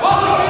Vamos!